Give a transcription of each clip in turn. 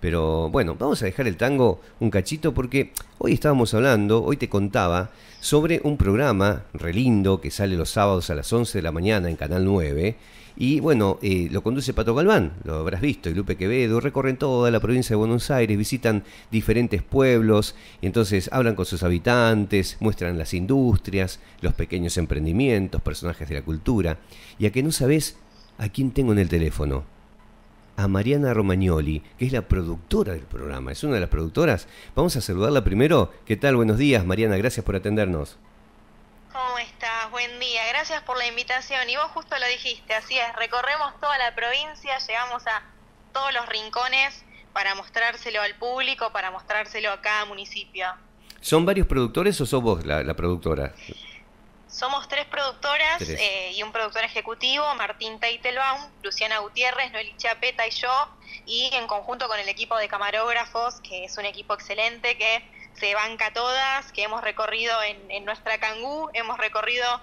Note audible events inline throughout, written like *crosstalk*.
Pero bueno, vamos a dejar el tango un cachito porque hoy estábamos hablando, hoy te contaba sobre un programa re lindo que sale los sábados a las 11 de la mañana en Canal 9. Y bueno, eh, lo conduce Pato Galván, lo habrás visto, y Lupe Quevedo, recorren toda la provincia de Buenos Aires, visitan diferentes pueblos, y entonces hablan con sus habitantes, muestran las industrias, los pequeños emprendimientos, personajes de la cultura. Y a que no sabes a quién tengo en el teléfono, a Mariana Romagnoli, que es la productora del programa, es una de las productoras. Vamos a saludarla primero. ¿Qué tal? Buenos días, Mariana, gracias por atendernos. ¿Cómo estás? Buen día, gracias por la invitación. Y vos justo lo dijiste, así es, recorremos toda la provincia, llegamos a todos los rincones para mostrárselo al público, para mostrárselo a cada municipio. ¿Son varios productores o sos vos la, la productora? *laughs* Somos tres productoras eh, y un productor ejecutivo, Martín Teitelbaum, Luciana Gutiérrez, Noeli Chapeta y yo, y en conjunto con el equipo de camarógrafos, que es un equipo excelente que se banca todas, que hemos recorrido en, en nuestra Cangú, hemos recorrido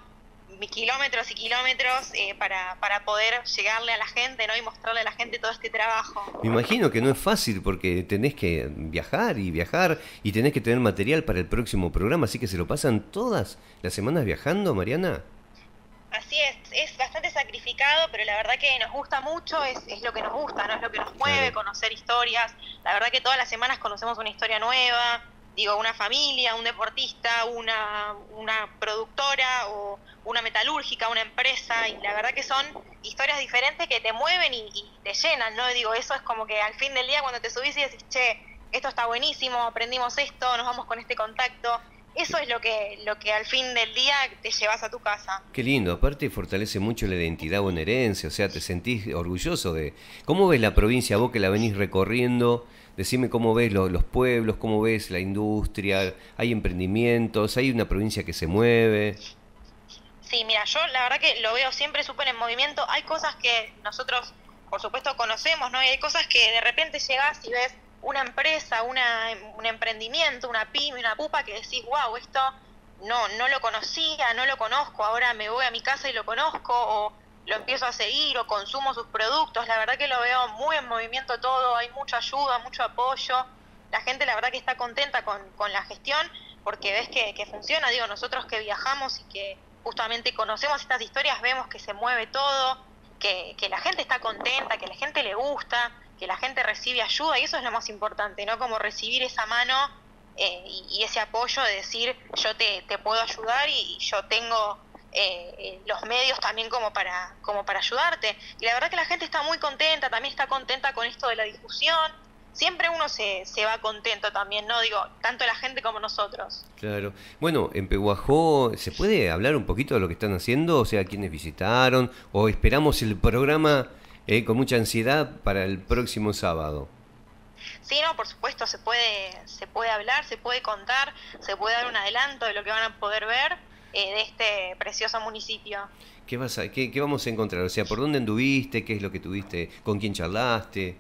kilómetros y kilómetros eh, para, para poder llegarle a la gente ¿no? y mostrarle a la gente todo este trabajo. Me imagino que no es fácil porque tenés que viajar y viajar y tenés que tener material para el próximo programa, así que se lo pasan todas las semanas viajando, Mariana. Así es, es bastante sacrificado, pero la verdad que nos gusta mucho, es, es lo que nos gusta, no es lo que nos mueve, conocer historias. La verdad que todas las semanas conocemos una historia nueva, digo, una familia, un deportista, una, una productora o una metalúrgica, una empresa, y la verdad que son historias diferentes que te mueven y, te llenan, ¿no? Digo, eso es como que al fin del día cuando te subís y decís, che, esto está buenísimo, aprendimos esto, nos vamos con este contacto, eso es lo que, lo que al fin del día te llevas a tu casa. Qué lindo, aparte fortalece mucho la identidad bonaerense, o sea, te sentís orgulloso de... ¿Cómo ves la provincia, vos que la venís recorriendo? Decime cómo ves los pueblos, cómo ves la industria, hay emprendimientos, hay una provincia que se mueve. Sí, mira, yo la verdad que lo veo siempre súper en movimiento. Hay cosas que nosotros, por supuesto, conocemos, ¿no? Y hay cosas que de repente llegás y ves una empresa, una, un emprendimiento, una pyme, una pupa que decís, wow, esto no, no lo conocía, no lo conozco, ahora me voy a mi casa y lo conozco, o lo empiezo a seguir o consumo sus productos. La verdad que lo veo muy en movimiento todo, hay mucha ayuda, mucho apoyo. La gente la verdad que está contenta con, con la gestión porque ves que, que, funciona. Digo, nosotros que viajamos y que justamente conocemos estas historias, vemos que se mueve todo, que, que la gente está contenta, que la gente le gusta, que la gente recibe ayuda y eso es lo más importante, ¿no? Como recibir esa mano eh, y, y, ese apoyo de decir yo te, te puedo ayudar y, y yo tengo eh, eh, los medios también como para, como para ayudarte. Y la verdad que la gente está muy contenta, también está contenta con esto de la difusión. Siempre uno se, se va contento también, ¿no? Digo, tanto la gente como nosotros. Claro. Bueno, en Peguajó, ¿se puede hablar un poquito de lo que están haciendo? O sea, ¿quiénes visitaron? ¿O esperamos el programa eh, con mucha ansiedad para el próximo sábado? Sí, no, por supuesto, se puede, se puede hablar, se puede contar, se puede dar un adelanto de lo que van a poder ver eh, de este precioso municipio. ¿Qué, vas a, qué, ¿Qué vamos a encontrar? O sea, ¿por dónde anduviste? ¿Qué es lo que tuviste? ¿Con quién charlaste?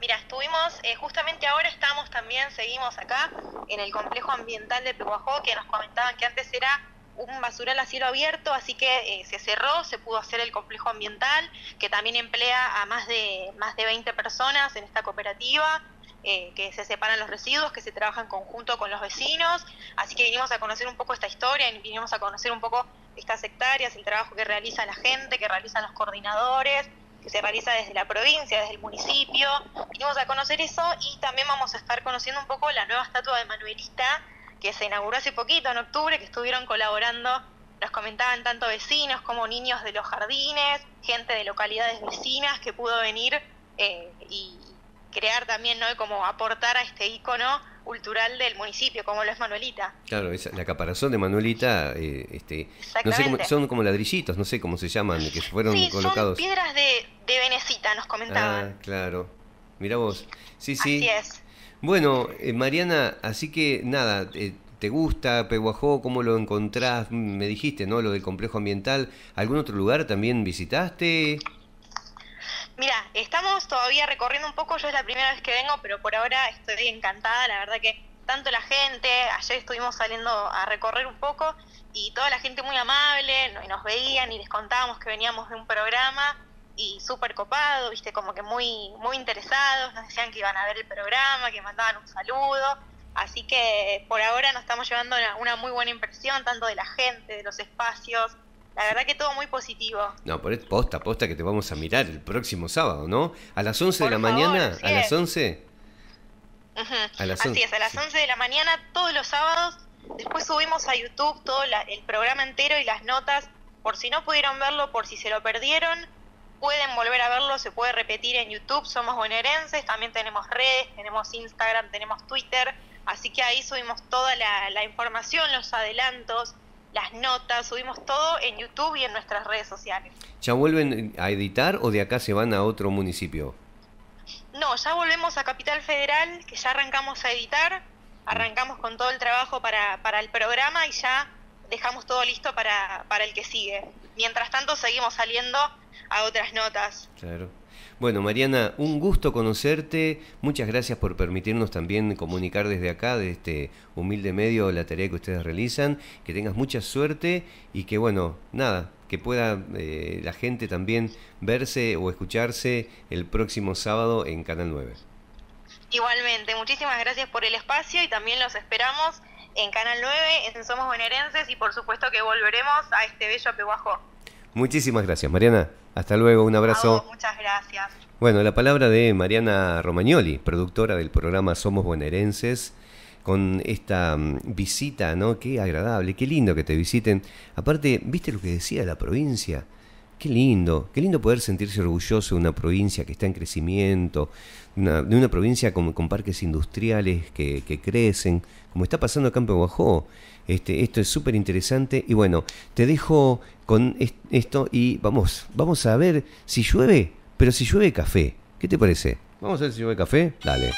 Mira, estuvimos, eh, justamente ahora estamos también, seguimos acá, en el complejo ambiental de Pehuajó, que nos comentaban que antes era un basural a cielo abierto, así que eh, se cerró, se pudo hacer el complejo ambiental, que también emplea a más de, más de 20 personas en esta cooperativa, eh, que se separan los residuos, que se trabaja en conjunto con los vecinos, así que vinimos a conocer un poco esta historia, vinimos a conocer un poco estas hectáreas, el trabajo que realiza la gente, que realizan los coordinadores, que se realiza desde la provincia, desde el municipio. Vinimos a conocer eso y también vamos a estar conociendo un poco la nueva estatua de Manuelita que se inauguró hace poquito, en octubre, que estuvieron colaborando, nos comentaban tanto vecinos como niños de los jardines, gente de localidades vecinas que pudo venir eh, y crear también, ¿no? Como aportar a este icono cultural del municipio, como lo es Manuelita. Claro, esa, la caparazón de Manuelita, eh, este, no sé cómo, son como ladrillitos, no sé cómo se llaman, que fueron sí, colocados. Son piedras de, de Venecita, nos comentaban. Ah, claro. Mira vos. Sí, sí. Así es. Bueno, eh, Mariana, así que nada, eh, ¿te gusta Peguajó? ¿Cómo lo encontrás? Me dijiste, ¿no? Lo del complejo ambiental. ¿Algún otro lugar también visitaste? Mira, estamos todavía recorriendo un poco, yo es la primera vez que vengo, pero por ahora estoy encantada, la verdad que tanto la gente, ayer estuvimos saliendo a recorrer un poco y toda la gente muy amable, y nos veían y les contábamos que veníamos de un programa y súper copado, viste, como que muy, muy interesados, nos decían que iban a ver el programa, que mandaban un saludo, así que por ahora nos estamos llevando una, muy buena impresión, tanto de la gente, de los espacios, la verdad que todo muy positivo. No, por posta, posta que te vamos a mirar el próximo sábado, ¿no? A las 11 de la mañana, a las 11. a las Así es, a las 11 de la mañana todos los sábados. Después subimos a YouTube todo el programa entero y las notas, por si no pudieron verlo, por si se lo perdieron pueden volver a verlo, se puede repetir en YouTube, somos bonaerenses, también tenemos redes, tenemos Instagram, tenemos Twitter, así que ahí subimos toda la, información, los adelantos, las notas, subimos todo en YouTube y en nuestras redes sociales. ¿Ya vuelven a editar o de acá se van a otro municipio? No, ya volvemos a Capital Federal, que ya arrancamos a editar, arrancamos con todo el trabajo para, para el programa y ya dejamos todo listo para, para el que sigue. Mientras tanto seguimos saliendo a otras notas. Claro. Bueno, Mariana, un gusto conocerte. Muchas gracias por permitirnos también comunicar desde acá, de este humilde medio, la tarea que ustedes realizan. Que tengas mucha suerte y que, bueno, nada, que pueda eh, la gente también verse o escucharse el próximo sábado en Canal 9. Igualmente, muchísimas gracias por el espacio y también los esperamos en Canal 9, en Somos Bonaerenses y por supuesto que volveremos a este bello Pehuajó. Muchísimas gracias, Mariana. Hasta luego, un abrazo. muchas gracias. Bueno, la palabra de Mariana Romagnoli, productora del programa Somos Bonaerenses, con esta mm, visita, ¿no? Qué agradable, qué lindo que te visiten. Aparte, ¿viste lo que decía la provincia? Qué lindo, qué lindo poder sentirse orgulloso de una provincia que está en crecimiento, de una provincia con, parques industriales que, que, crecen, como está pasando acá en Pehuajó. Este, esto es súper interesante y bueno, te dejo con esto y vamos, vamos a ver si llueve, pero si llueve café. ¿Qué te parece? Vamos a ver si llueve café. Dale.